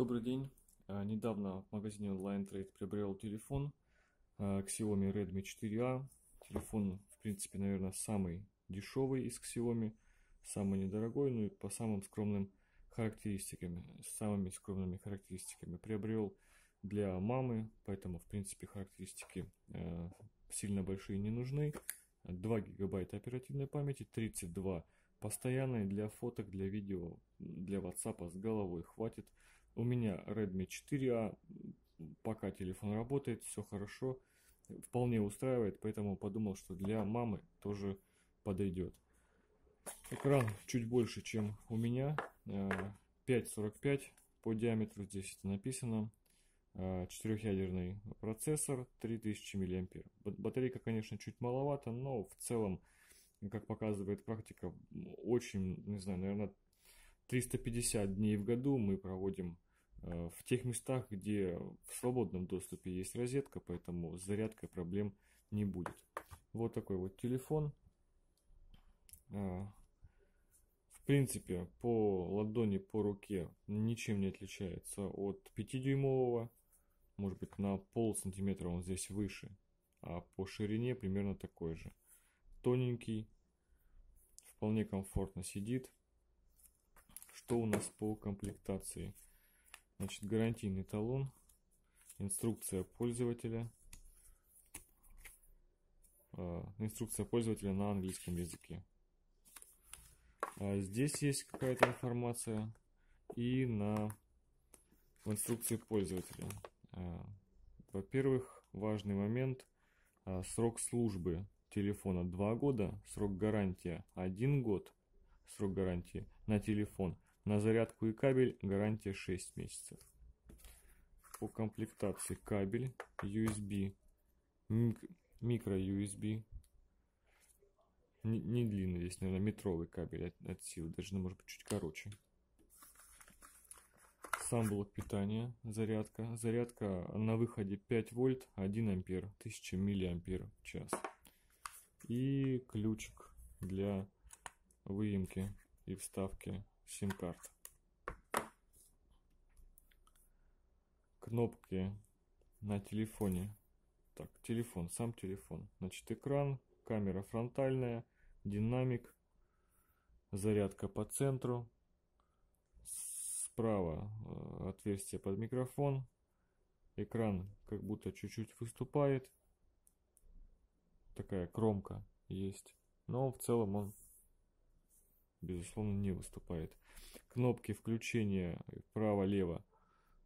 Добрый день. А, недавно в магазине Online Trade приобрел телефон а, Xiaomi Redmi 4A. Телефон, в принципе, наверное, самый дешевый из Xiaomi, самый недорогой, ну и по самым скромным характеристиками, с самыми скромными характеристиками. Приобрел для мамы, поэтому, в принципе, характеристики э, сильно большие не нужны. 2 гигабайта оперативной памяти, 32 постоянной для фоток, для видео, для WhatsApp с головой хватит. У меня Redmi 4A, пока телефон работает, все хорошо, вполне устраивает, поэтому подумал, что для мамы тоже подойдет. Экран чуть больше, чем у меня, 5.45 э, по диаметру, здесь это написано. Э, четырехъядерный процессор, 3000 мА. Батарейка, конечно, чуть маловато, но в целом, как показывает практика, очень, не знаю, наверное, 350 дней в году мы проводим в тех местах, где в свободном доступе есть розетка, поэтому с зарядкой проблем не будет. Вот такой вот телефон. Э, в принципе, по ладони, по руке ничем не отличается от 5-дюймового. Может быть, на пол сантиметра он здесь выше, а по ширине примерно такой же. Тоненький, вполне комфортно сидит. Что у нас по комплектации? Значит, гарантийный талон, инструкция пользователя, э, инструкция пользователя на английском языке. А здесь есть какая-то информация и на в инструкции пользователя. Э, во-первых, важный момент э, срок службы телефона 2 года, срок гарантии 1 год, срок гарантии на телефон – на зарядку и кабель гарантия 6 месяцев. По комплектации кабель USB, микро USB. Не, не длинный здесь, наверное, метровый кабель от, от силы, даже ну, может быть чуть короче. Сам блок питания, зарядка. Зарядка на выходе 5 вольт, 1 ампер, 1000 миллиампер час. И ключик для выемки и вставки сим-карт. Кнопки на телефоне. Так, телефон, сам телефон. Значит, экран, камера фронтальная, динамик, зарядка по центру. Справа э, отверстие под микрофон. Экран как будто чуть-чуть выступает. Такая кромка есть. Но в целом он безусловно, не выступает. Кнопки включения вправо-лево,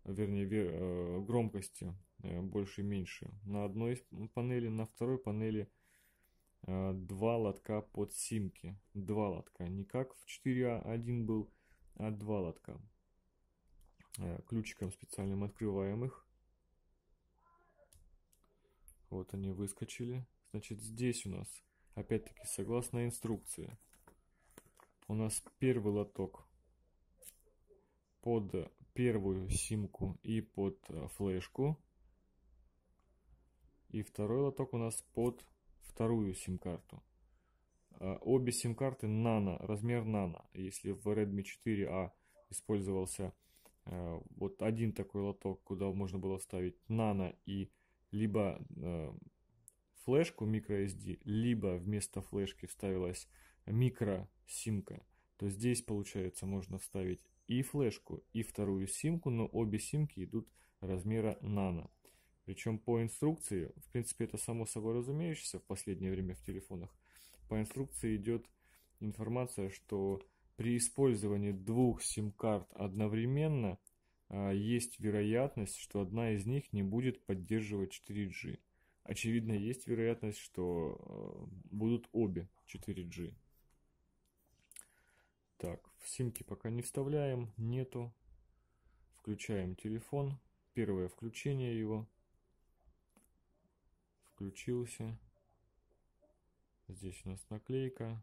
вернее, э, громкости э, больше и меньше. На одной панели, на второй панели э, два лотка под симки. Два лотка. Не как в 4А1 был, а два лотка. Ключиком специальным открываем их. Вот они выскочили. Значит, здесь у нас, опять-таки, согласно инструкции, у нас первый лоток под первую симку и под э, флешку. И второй лоток у нас под вторую сим-карту. Э, обе сим-карты нано, размер нано. Если в Redmi 4A использовался э, вот один такой лоток, куда можно было вставить нано и либо флешку microSD, либо вместо флешки вставилась микро-симка, то здесь, получается, можно вставить и флешку, и вторую симку, но обе симки идут размера нано. Причем по инструкции, в принципе, это само собой разумеющееся в последнее время в телефонах, по инструкции идет информация, что при использовании двух сим-карт одновременно а, есть вероятность, что одна из них не будет поддерживать 4G. Очевидно, есть вероятность, что а, будут обе 4G. Так, в симки пока не вставляем, нету. Включаем телефон. Первое включение его. Включился. Здесь у нас наклейка.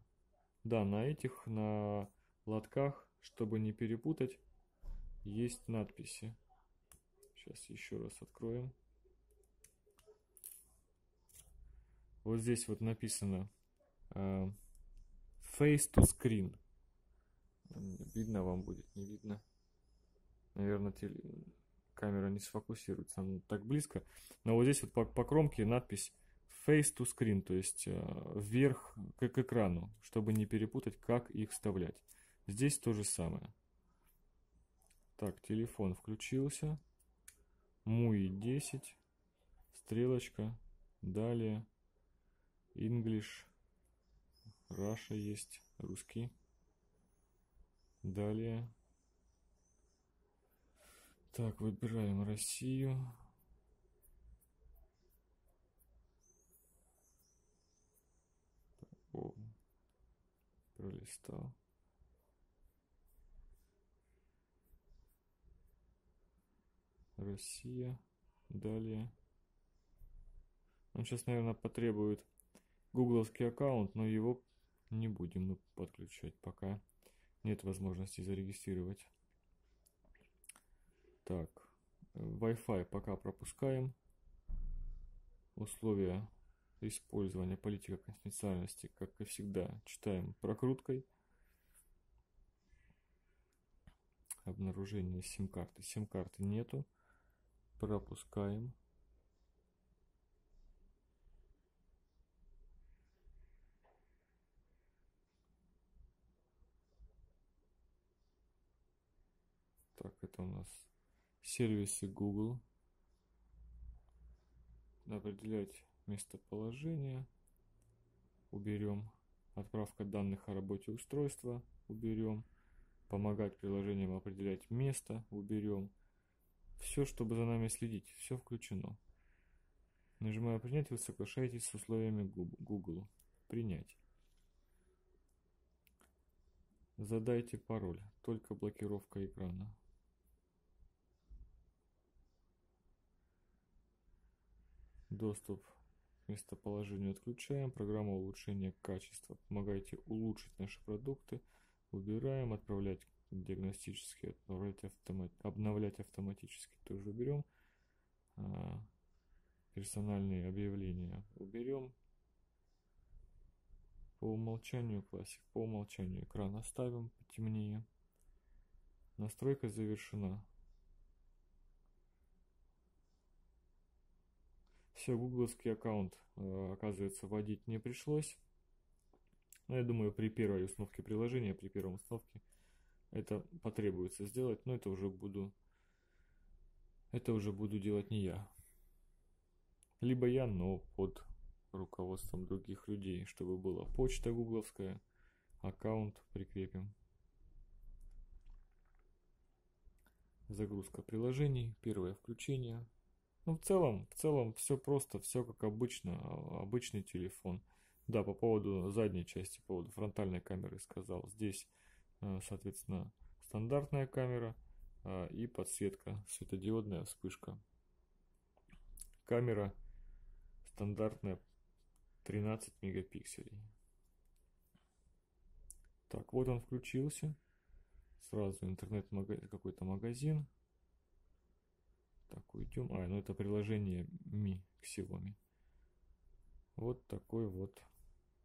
Да, на этих, на лотках, чтобы не перепутать, есть надписи. Сейчас еще раз откроем. Вот здесь вот написано uh, Face to Screen. Видно вам будет, не видно. наверное, теле... камера не сфокусируется она так близко. Но вот здесь вот по, по кромке надпись Face to Screen, то есть э, вверх к, к экрану, чтобы не перепутать, как их вставлять. Здесь то же самое. Так, телефон включился. MUI 10. Стрелочка. Далее. English. Russia есть. Русский. Далее. Так, выбираем Россию. О, пролистал. Россия. Далее. Он сейчас, наверное, потребует гугловский аккаунт, но его не будем мы подключать, пока нет возможности зарегистрировать. Так, Wi-Fi пока пропускаем. Условия использования политика конфиденциальности, как и всегда, читаем прокруткой. Обнаружение сим-карты. Сим-карты нету. Пропускаем. Так, это у нас сервисы Google. Определять местоположение. Уберем. Отправка данных о работе устройства. Уберем. Помогать приложениям определять место. Уберем. Все, чтобы за нами следить. Все включено. Нажимаю «Принять», вы соглашаетесь с условиями Google. Принять. Задайте пароль. Только блокировка экрана. Доступ к местоположению отключаем. Программа улучшения качества. Помогайте улучшить наши продукты. Убираем. Отправлять диагностически. Отправлять автомат... Обновлять автоматически тоже уберем. А, персональные объявления уберем. По умолчанию классик. По умолчанию экран оставим потемнее. Настройка завершена. Все, гугловский аккаунт, э, оказывается, вводить не пришлось. Но я думаю, при первой установке приложения, при первой установке, это потребуется сделать, но это уже буду, это уже буду делать не я. Либо я, но под руководством других людей, чтобы была почта гугловская, аккаунт прикрепим. Загрузка приложений, первое включение, ну, в целом, в целом все просто, все как обычно, а, обычный телефон. Да, по поводу задней части, по поводу фронтальной камеры сказал. Здесь, э, соответственно, стандартная камера а, и подсветка, светодиодная вспышка. Камера стандартная 13 мегапикселей. Так, вот он включился. Сразу интернет какой-то магазин. Так, уйдем. А, ну это приложение Mi к Xiaomi. Вот такой вот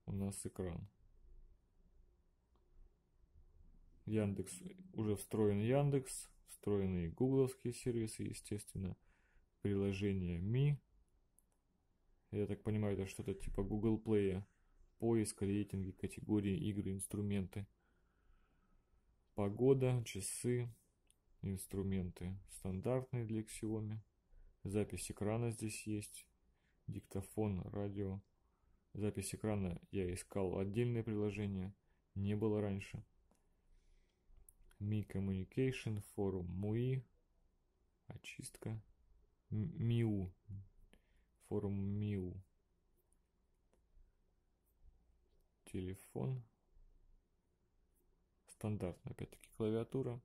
у нас экран. Яндекс, уже встроен Яндекс, встроены гугловские сервисы, естественно. Приложение Mi. Я так понимаю, это что-то типа Google Play. Поиск, рейтинги, категории, игры, инструменты. Погода, часы, инструменты стандартные для Xiaomi. Запись экрана здесь есть. Диктофон, радио. Запись экрана я искал отдельное приложение. Не было раньше. Mi Communication, форум MUI. Очистка. МИУ. Форум МИУ. Телефон. Стандартная, опять-таки, клавиатура.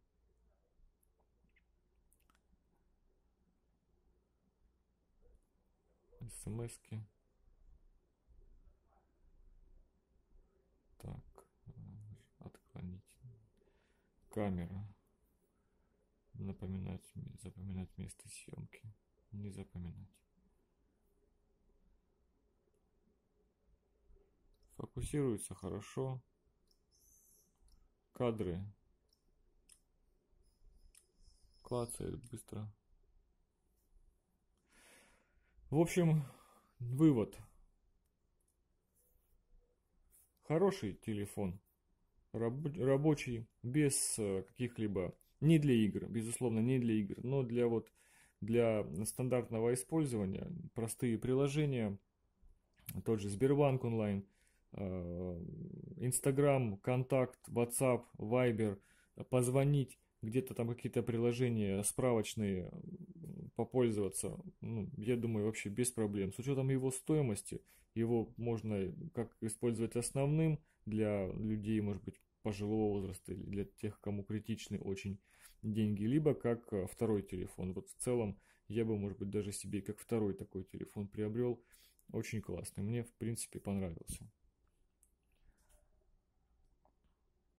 Смски. Так, отклонить. Камера. Напоминать, запоминать место съемки. Не запоминать. Фокусируется хорошо. Кадры. клацает быстро. В общем, вывод. Хороший телефон, рабочий, без э, каких-либо, не для игр, безусловно, не для игр, но для вот, для стандартного использования, простые приложения, тот же Сбербанк онлайн, э, Инстаграм, Контакт, WhatsApp, Viber, позвонить, где-то там какие-то приложения справочные попользоваться, ну, я думаю, вообще без проблем. С учетом его стоимости, его можно как использовать основным для людей, может быть, пожилого возраста или для тех, кому критичны очень деньги, либо как э, второй телефон. Вот в целом я бы, может быть, даже себе как второй такой телефон приобрел. Очень классный. Мне, в принципе, понравился.